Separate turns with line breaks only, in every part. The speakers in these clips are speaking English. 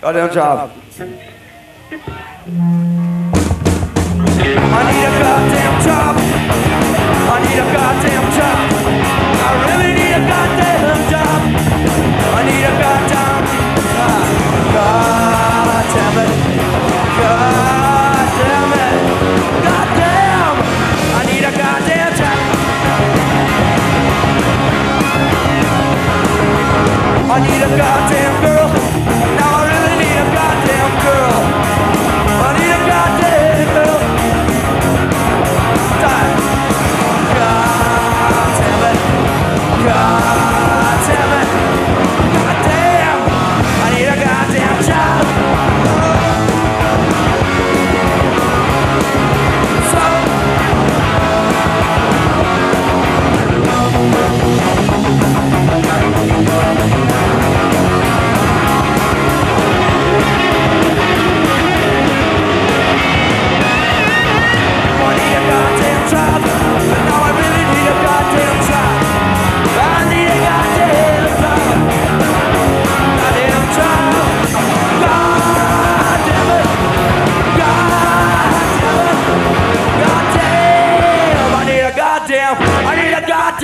Oh, goddamn job. I need a goddamn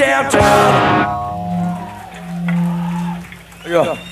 downtown. There you.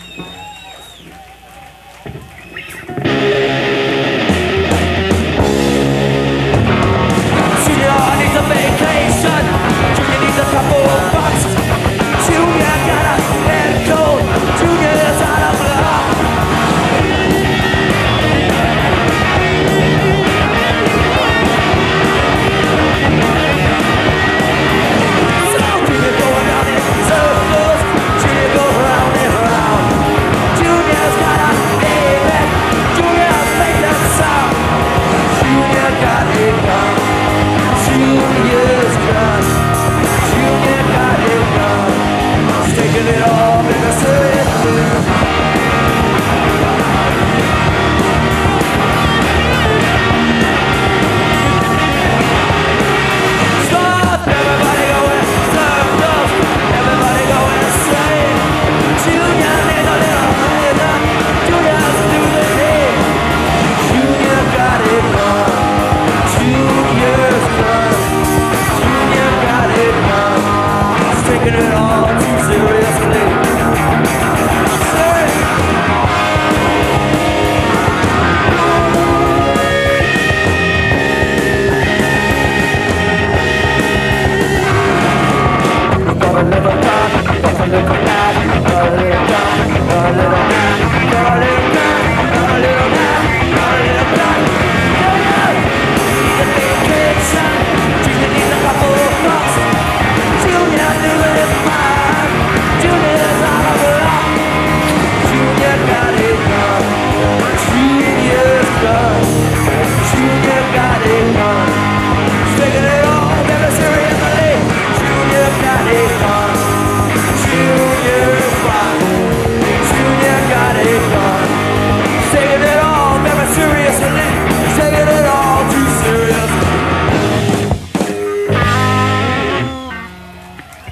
got it.